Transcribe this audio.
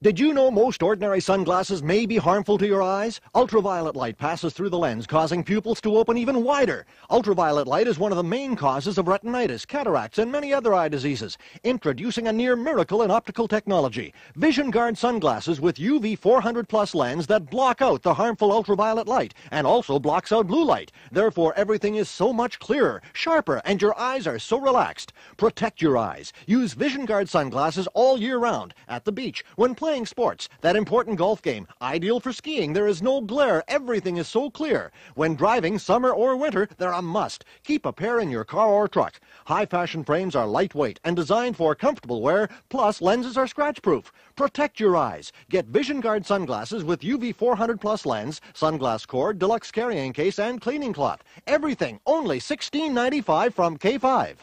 Did you know most ordinary sunglasses may be harmful to your eyes? Ultraviolet light passes through the lens, causing pupils to open even wider. Ultraviolet light is one of the main causes of retinitis, cataracts, and many other eye diseases. Introducing a near miracle in optical technology. Vision Guard sunglasses with UV 400 plus lens that block out the harmful ultraviolet light and also blocks out blue light. Therefore, everything is so much clearer, sharper, and your eyes are so relaxed. Protect your eyes. Use Vision Guard sunglasses all year round, at the beach, when playing playing sports, that important golf game, ideal for skiing. There is no glare. Everything is so clear. When driving, summer or winter, they're a must. Keep a pair in your car or truck. High fashion frames are lightweight and designed for comfortable wear, plus lenses are scratch proof. Protect your eyes. Get Vision Guard sunglasses with UV 400 plus lens, sunglass cord, deluxe carrying case, and cleaning cloth. Everything only $16.95 from K-tel.